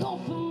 No.